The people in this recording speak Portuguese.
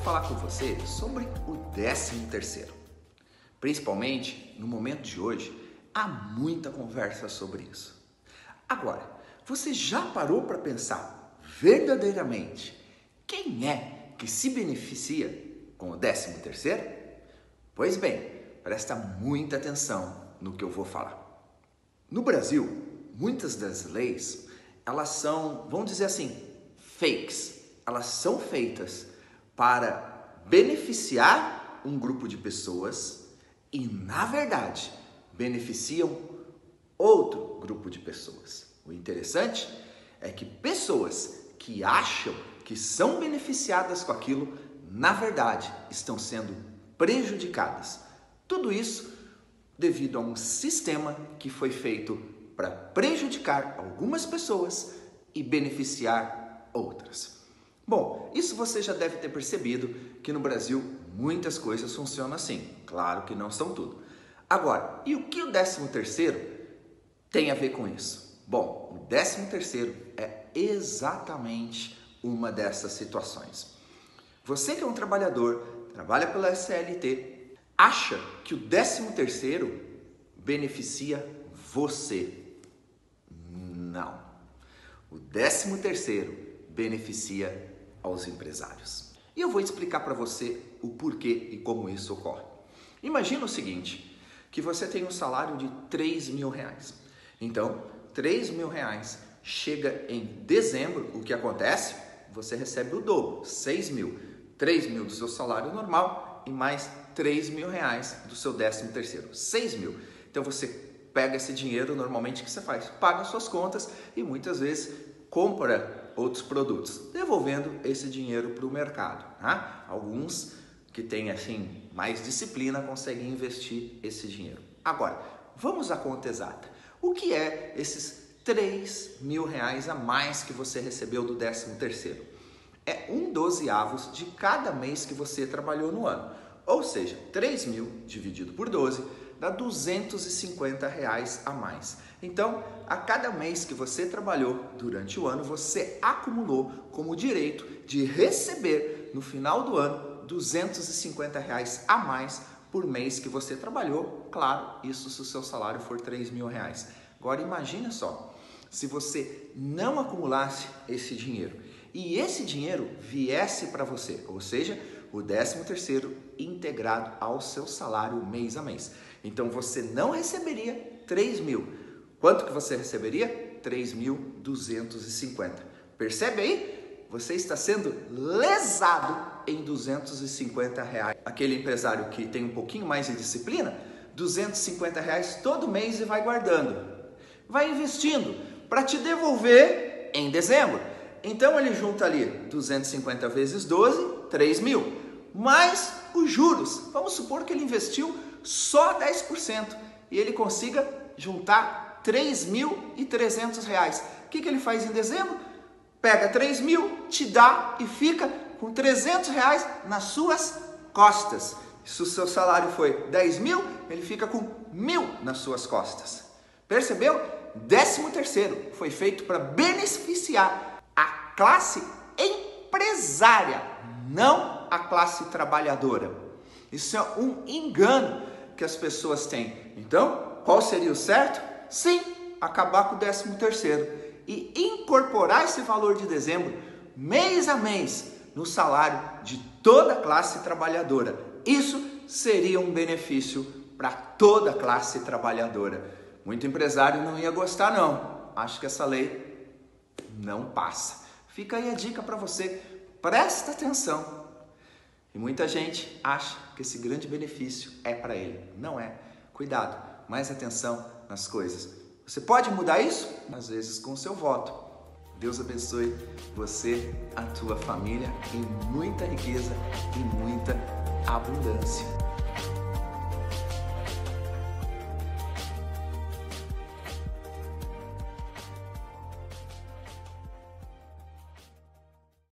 falar com você sobre o 13 terceiro. Principalmente no momento de hoje, há muita conversa sobre isso. Agora, você já parou para pensar verdadeiramente quem é que se beneficia com o 13 terceiro? Pois bem, presta muita atenção no que eu vou falar. No Brasil, muitas das leis, elas são, vamos dizer assim, fakes. Elas são feitas para beneficiar um grupo de pessoas e, na verdade, beneficiam outro grupo de pessoas. O interessante é que pessoas que acham que são beneficiadas com aquilo, na verdade, estão sendo prejudicadas. Tudo isso devido a um sistema que foi feito para prejudicar algumas pessoas e beneficiar outras. Bom, isso você já deve ter percebido que no Brasil muitas coisas funcionam assim. Claro que não são tudo. Agora, e o que o 13 terceiro tem a ver com isso? Bom, o 13 terceiro é exatamente uma dessas situações. Você que é um trabalhador, trabalha pela SLT, acha que o 13 terceiro beneficia você. Não. O 13 terceiro beneficia aos empresários. E eu vou explicar para você o porquê e como isso ocorre. Imagina o seguinte, que você tem um salário de 3 mil reais. Então, 3 mil reais chega em dezembro, o que acontece? Você recebe o dobro, 6 mil. 3 mil do seu salário normal e mais 3 mil reais do seu décimo terceiro, 6 mil. Então você pega esse dinheiro, normalmente que você faz? Paga suas contas e muitas vezes compra outros produtos, devolvendo esse dinheiro para o mercado. Tá? Alguns que têm assim mais disciplina conseguem investir esse dinheiro. Agora, vamos à conta exata. O que é esses 3 mil reais a mais que você recebeu do 13 terceiro? É um dozeavos de cada mês que você trabalhou no ano. Ou seja, 3 mil dividido por 12 dá 250 reais a mais. Então, a cada mês que você trabalhou durante o ano, você acumulou como direito de receber no final do ano 250 reais a mais por mês que você trabalhou. Claro, isso se o seu salário for 3 mil reais. Agora imagina só, se você não acumulasse esse dinheiro e esse dinheiro viesse para você, ou seja, o 13 terceiro integrado ao seu salário mês a mês. Então você não receberia 3 mil. Quanto que você receberia? 3.250. Percebe aí? Você está sendo lesado em 250 reais. Aquele empresário que tem um pouquinho mais de disciplina, 250 reais todo mês e vai guardando. Vai investindo para te devolver em dezembro. Então ele junta ali 250 vezes 12, 3 mil. Mais os juros. Vamos supor que ele investiu só 10% e ele consiga juntar R$ 3.300. O que, que ele faz em dezembro? Pega 3 mil, te dá e fica com 300 reais nas suas costas. Se o seu salário foi 10 mil, ele fica com mil nas suas costas. Percebeu? Décimo terceiro foi feito para beneficiar a classe empresária, não a classe trabalhadora. Isso é um engano que as pessoas têm. Então, qual seria o certo? Sim, acabar com o décimo terceiro e incorporar esse valor de dezembro mês a mês no salário de toda a classe trabalhadora. Isso seria um benefício para toda a classe trabalhadora. Muito empresário não ia gostar não. Acho que essa lei não passa. Fica aí a dica para você. Presta atenção e muita gente acha que esse grande benefício é para ele. Não é. Cuidado, mais atenção nas coisas. Você pode mudar isso? Às vezes com o seu voto. Deus abençoe você, a tua família em muita riqueza e muita abundância.